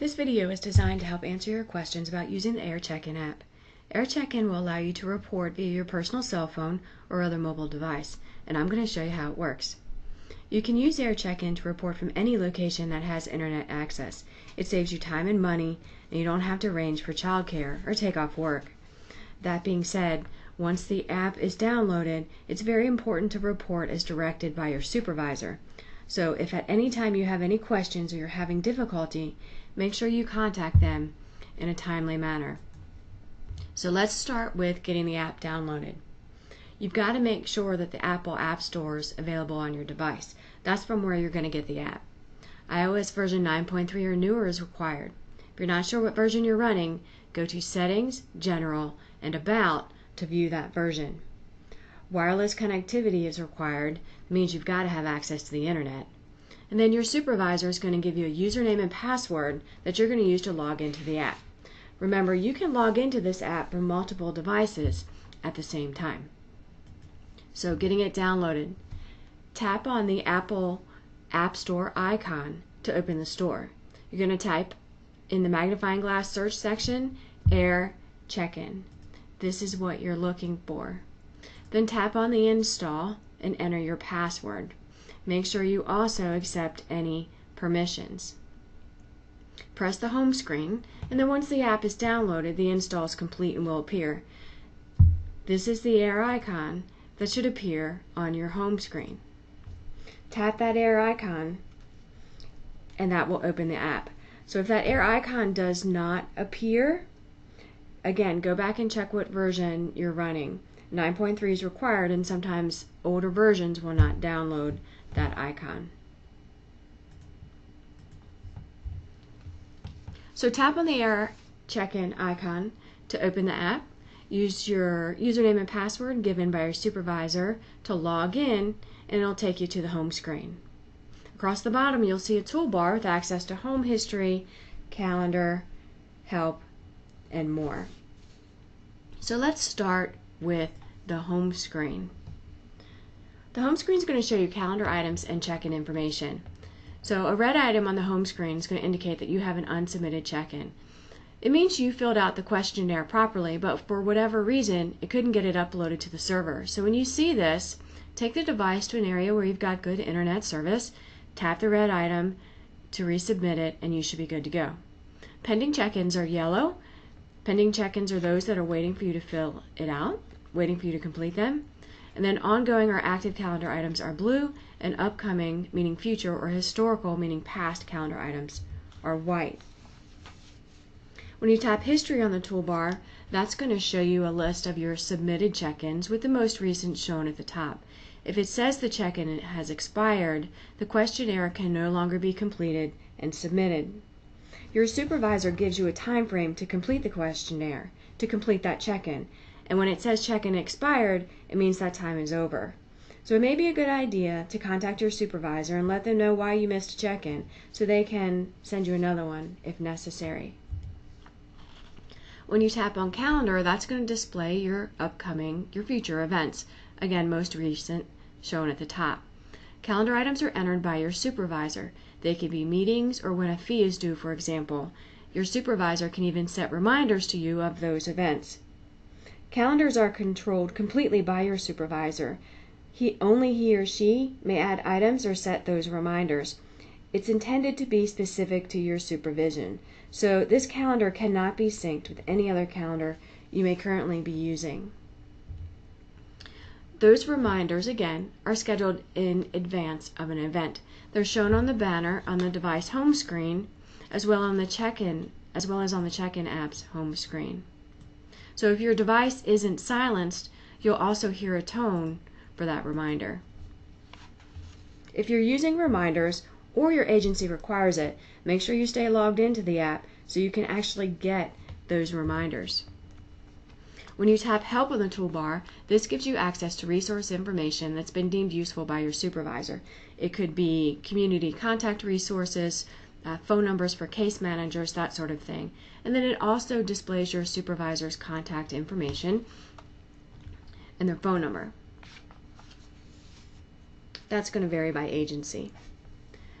This video is designed to help answer your questions about using the Air Check-in app. Air Check-in will allow you to report via your personal cell phone or other mobile device, and I'm going to show you how it works. You can use Air Check-in to report from any location that has internet access. It saves you time and money, and you don't have to arrange for childcare or take off work. That being said, once the app is downloaded, it's very important to report as directed by your supervisor. So if at any time you have any questions or you're having difficulty, make sure you contact them in a timely manner. So let's start with getting the app downloaded. You've got to make sure that the Apple App Store is available on your device. That's from where you're going to get the app. iOS version 9.3 or newer is required. If you're not sure what version you're running, go to Settings, General, and About to view that version. Wireless connectivity is required, means you've got to have access to the internet. And then your supervisor is going to give you a username and password that you're going to use to log into the app. Remember, you can log into this app from multiple devices at the same time. So getting it downloaded, tap on the Apple App Store icon to open the store. You're going to type in the magnifying glass search section, Air Check-in. This is what you're looking for. Then tap on the install and enter your password. Make sure you also accept any permissions. Press the home screen and then once the app is downloaded the install is complete and will appear. This is the air icon that should appear on your home screen. Tap that air icon and that will open the app. So if that air icon does not appear, again, go back and check what version you're running. 9.3 is required and sometimes older versions will not download that icon. So tap on the Air check-in icon to open the app. Use your username and password given by your supervisor to log in and it'll take you to the home screen. Across the bottom you'll see a toolbar with access to home history, calendar, help, and more. So let's start with the home screen. The home screen is going to show you calendar items and check-in information. So a red item on the home screen is going to indicate that you have an unsubmitted check-in. It means you filled out the questionnaire properly, but for whatever reason, it couldn't get it uploaded to the server. So when you see this, take the device to an area where you've got good internet service, tap the red item to resubmit it, and you should be good to go. Pending check-ins are yellow. Pending check-ins are those that are waiting for you to fill it out waiting for you to complete them. And then ongoing or active calendar items are blue, and upcoming, meaning future, or historical, meaning past calendar items, are white. When you tap History on the toolbar, that's going to show you a list of your submitted check-ins with the most recent shown at the top. If it says the check-in has expired, the questionnaire can no longer be completed and submitted. Your supervisor gives you a time frame to complete the questionnaire, to complete that check-in, and when it says check-in expired, it means that time is over. So it may be a good idea to contact your supervisor and let them know why you missed a check-in so they can send you another one if necessary. When you tap on calendar, that's going to display your upcoming, your future events. Again, most recent shown at the top. Calendar items are entered by your supervisor. They can be meetings or when a fee is due, for example. Your supervisor can even set reminders to you of those events. Calendars are controlled completely by your supervisor. He only he or she may add items or set those reminders. It's intended to be specific to your supervision. So this calendar cannot be synced with any other calendar you may currently be using. Those reminders, again, are scheduled in advance of an event. They're shown on the banner on the device home screen, as well on the check-in, as well as on the check-in app's home screen. So if your device isn't silenced, you'll also hear a tone for that reminder. If you're using reminders or your agency requires it, make sure you stay logged into the app so you can actually get those reminders. When you tap Help on the toolbar, this gives you access to resource information that's been deemed useful by your supervisor. It could be community contact resources, uh, phone numbers for case managers, that sort of thing. And then it also displays your supervisor's contact information and their phone number. That's going to vary by agency.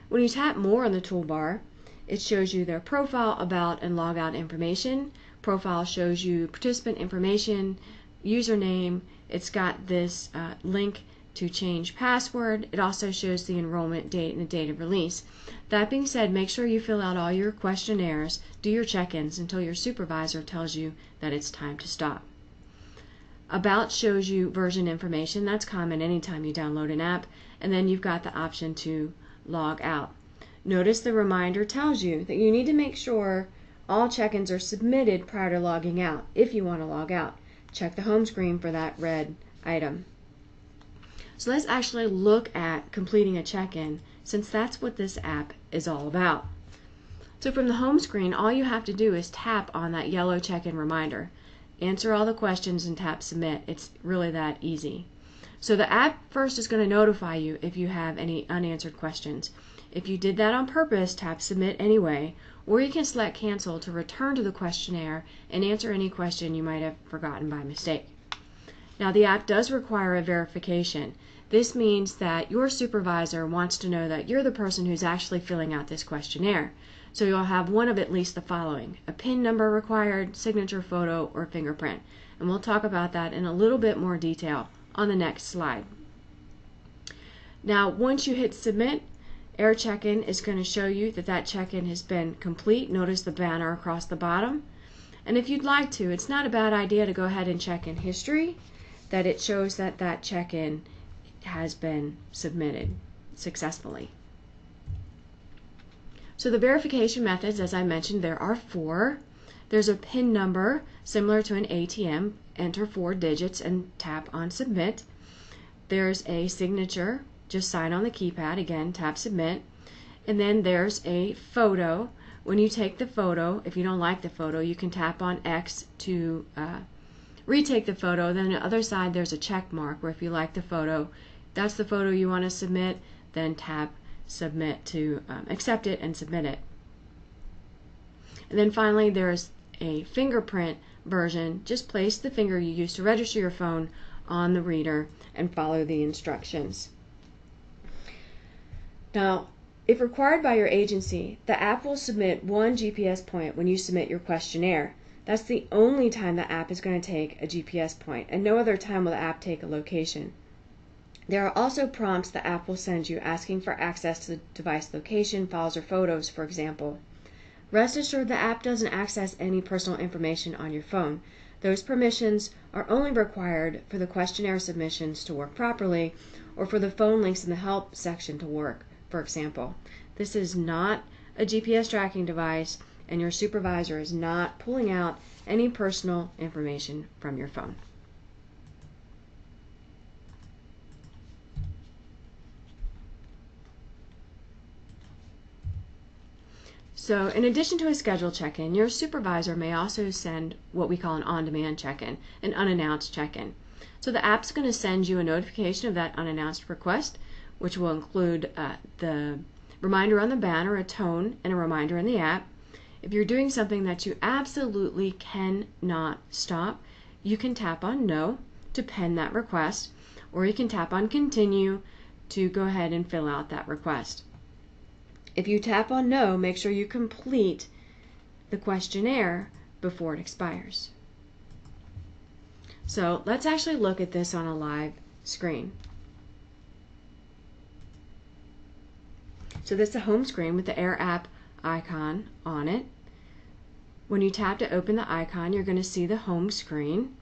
When you tap More on the toolbar, it shows you their profile, about, and logout information. Profile shows you participant information, username. It's got this uh, link to change password. It also shows the enrollment date and the date of release. That being said, make sure you fill out all your questionnaires, do your check-ins until your supervisor tells you that it's time to stop. About shows you version information. That's common anytime you download an app. And then you've got the option to log out. Notice the reminder tells you that you need to make sure all check-ins are submitted prior to logging out if you want to log out. Check the home screen for that red item. So let's actually look at completing a check-in since that's what this app is all about. So from the home screen, all you have to do is tap on that yellow check-in reminder. Answer all the questions and tap submit. It's really that easy. So the app first is going to notify you if you have any unanswered questions. If you did that on purpose, tap submit anyway, or you can select cancel to return to the questionnaire and answer any question you might have forgotten by mistake. Now the app does require a verification. This means that your supervisor wants to know that you're the person who's actually filling out this questionnaire. So you'll have one of at least the following a PIN number required, signature photo, or fingerprint. And we'll talk about that in a little bit more detail on the next slide. Now, once you hit submit, Air Check-in is going to show you that that check-in has been complete. Notice the banner across the bottom. And if you'd like to, it's not a bad idea to go ahead and check in history, that it shows that that check-in has been submitted successfully. So the verification methods, as I mentioned, there are four. There's a PIN number similar to an ATM. Enter four digits and tap on submit. There's a signature. Just sign on the keypad. Again, tap submit. And then there's a photo. When you take the photo, if you don't like the photo, you can tap on X to uh, retake the photo. Then on the other side, there's a check mark where if you like the photo, that's the photo you want to submit, then tap submit to um, accept it and submit it. And then finally, there's a fingerprint version. Just place the finger you used to register your phone on the reader and follow the instructions. Now, if required by your agency, the app will submit one GPS point when you submit your questionnaire. That's the only time the app is going to take a GPS point, and no other time will the app take a location. There are also prompts the app will send you asking for access to the device location, files, or photos, for example. Rest assured the app doesn't access any personal information on your phone. Those permissions are only required for the questionnaire submissions to work properly or for the phone links in the help section to work, for example. This is not a GPS tracking device and your supervisor is not pulling out any personal information from your phone. So in addition to a scheduled check-in, your supervisor may also send what we call an on-demand check-in, an unannounced check-in. So the app's going to send you a notification of that unannounced request, which will include uh, the reminder on the banner, a tone, and a reminder in the app. If you're doing something that you absolutely cannot stop, you can tap on no to pen that request, or you can tap on continue to go ahead and fill out that request. If you tap on no, make sure you complete the questionnaire before it expires. So let's actually look at this on a live screen. So this is a home screen with the Air app icon on it. When you tap to open the icon, you're going to see the home screen.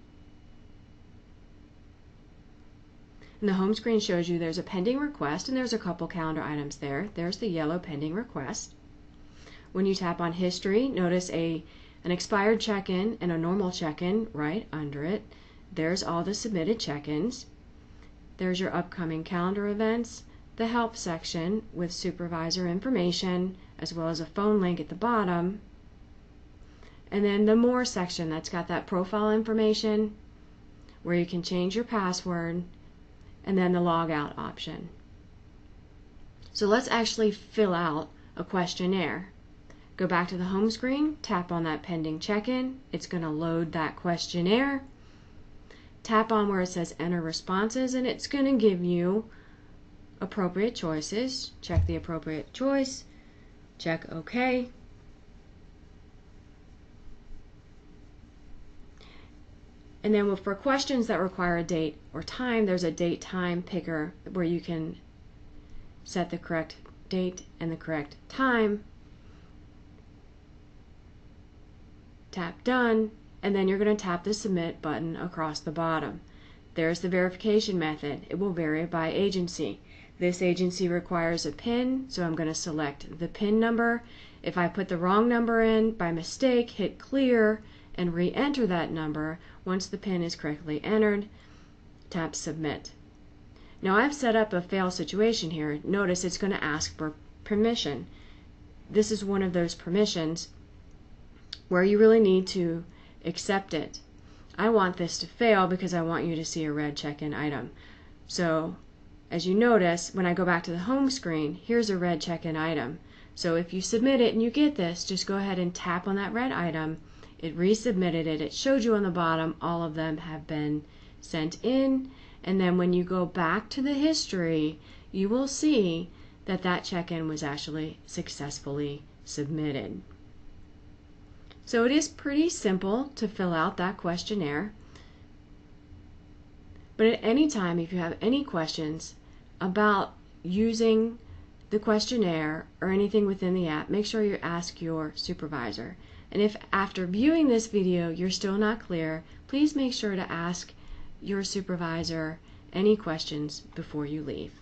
And the home screen shows you there's a pending request and there's a couple calendar items there. There's the yellow pending request. When you tap on history, notice a an expired check-in and a normal check-in right under it. There's all the submitted check-ins. There's your upcoming calendar events, the help section with supervisor information, as well as a phone link at the bottom. And then the more section that's got that profile information where you can change your password and then the log out option. So let's actually fill out a questionnaire. Go back to the home screen, tap on that pending check-in. It's going to load that questionnaire. Tap on where it says enter responses and it's going to give you appropriate choices. Check the appropriate choice. Check OK. And then for questions that require a date or time, there's a date time picker where you can set the correct date and the correct time. Tap done, and then you're going to tap the submit button across the bottom. There's the verification method. It will vary by agency. This agency requires a PIN, so I'm going to select the PIN number. If I put the wrong number in by mistake, hit clear and re-enter that number. Once the PIN is correctly entered, tap submit. Now I've set up a fail situation here. Notice it's going to ask for permission. This is one of those permissions where you really need to accept it. I want this to fail because I want you to see a red check-in item. So as you notice, when I go back to the home screen, here's a red check-in item. So if you submit it and you get this, just go ahead and tap on that red item. It resubmitted it. It showed you on the bottom all of them have been sent in. And then when you go back to the history, you will see that that check-in was actually successfully submitted. So it is pretty simple to fill out that questionnaire. But at any time, if you have any questions about using the questionnaire or anything within the app, make sure you ask your supervisor. And if after viewing this video you're still not clear, please make sure to ask your supervisor any questions before you leave.